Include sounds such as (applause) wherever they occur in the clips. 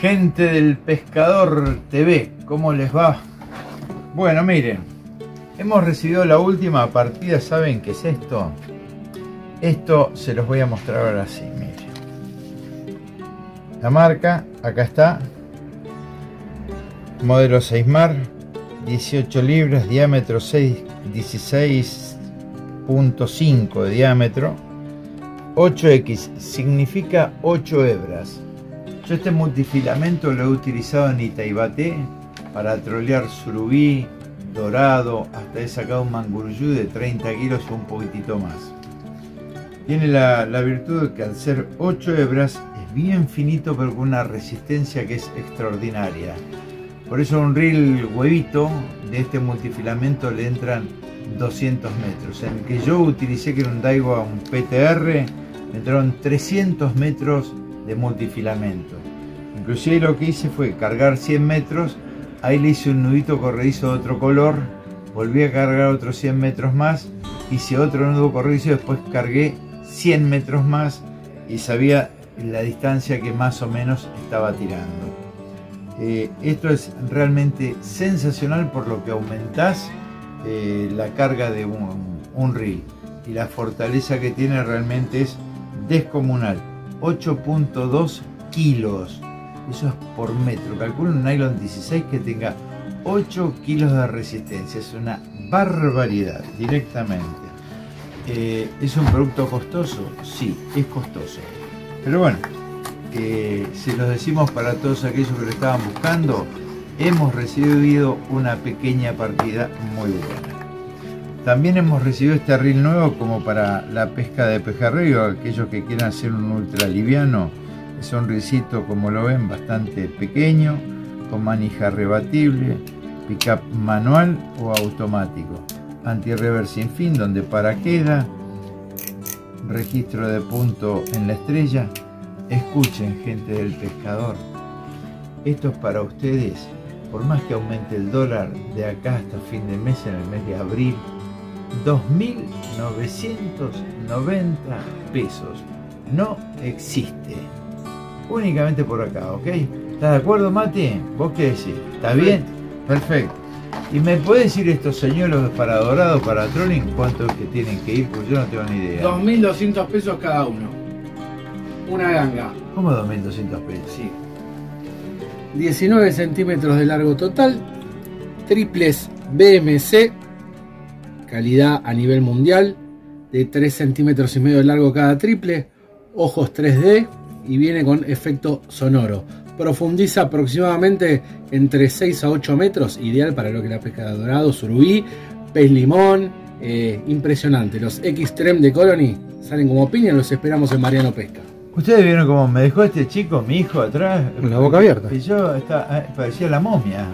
Gente del Pescador TV, ¿cómo les va? Bueno, miren, hemos recibido la última partida, ¿saben qué es esto? Esto se los voy a mostrar ahora sí, miren. La marca, acá está. Modelo 6 Mar, 18 libras, diámetro 16.5 de diámetro. 8X significa 8 hebras. Yo este multifilamento lo he utilizado en Itaibaté para trolear surubí, dorado, hasta he sacado un manguruyú de 30 kilos o un poquitito más. Tiene la, virtud de que al ser 8 hebras es bien finito pero con una resistencia que es extraordinaria. Por eso un reel huevito de este multifilamento le entran 200 metros. En el que yo utilicé que era un Daiwa, un PTR, entraron 300 metros de multifilamento. Inclusive lo que hice fue cargar 100 metros, ahí le hice un nudito corredizo de otro color, volví a cargar otros 100 metros más, hice otro nudo corredizo después cargué 100 metros más y sabía la distancia que más o menos estaba tirando. Eh, esto es realmente sensacional por lo que aumentás eh, la carga de un, un reel y la fortaleza que tiene realmente es descomunal. 8.2 kilos. Eso es por metro. Calculo un nylon 16 que tenga 8 kilos de resistencia. Es una barbaridad directamente. Eh, ¿Es un producto costoso? Sí, es costoso. Pero bueno, eh, si los decimos para todos aquellos que lo estaban buscando, hemos recibido una pequeña partida muy buena. También hemos recibido este reel nuevo como para la pesca de pejerrey aquellos que quieran hacer un ultra liviano. Es un risito, como lo ven, bastante pequeño, con manija rebatible, pickup manual o automático, anti-rever sin fin, donde para queda, registro de punto en la estrella. Escuchen, gente del pescador, esto es para ustedes, por más que aumente el dólar de acá hasta fin de mes, en el mes de abril, 2.990 pesos. No existe. Únicamente por acá, ¿ok? ¿Estás de acuerdo, Mati? ¿Vos qué decís? ¿Está bien? Perfecto. ¿Y me puede decir estos señores para dorado, para trolling, cuánto es que tienen que ir? Pues yo no tengo ni idea. 2.200 pesos cada uno. Una ganga. ¿Cómo 2.200 pesos? Sí. 19 centímetros de largo total. Triples BMC. Calidad a nivel mundial. De 3 centímetros y medio de largo cada triple. Ojos 3D. Y viene con efecto sonoro. Profundiza aproximadamente entre 6 a 8 metros. Ideal para lo que la pesca de dorado, surubí, pez limón. Eh, impresionante. Los X-Trem de Colony salen como piña. Los esperamos en Mariano Pesca. Ustedes vieron cómo me dejó este chico, mi hijo, atrás. Con la boca abierta. Y yo estaba, eh, parecía la momia.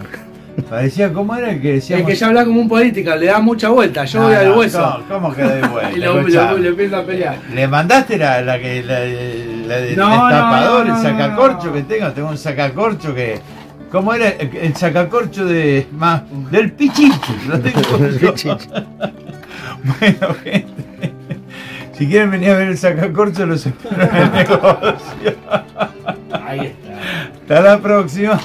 Parecía como era el que decía. Es que ya habla como un político, le da mucha vuelta. Yo voy al hueso. No, ¿Cómo que doy vuelta? (laughs) y lo, lo, le empieza a pelear. ¿Le mandaste la, la que la, la de No, destapador, no, no, el sacacorcho no. que tengo? Tengo un sacacorcho que. ¿Cómo era el, el sacacorcho de más del pichichi? Lo (laughs) tengo (laughs) bueno, gente. Si quieren venir a ver el sacacorcho, los espero en el negocio. Ahí está. Hasta la próxima.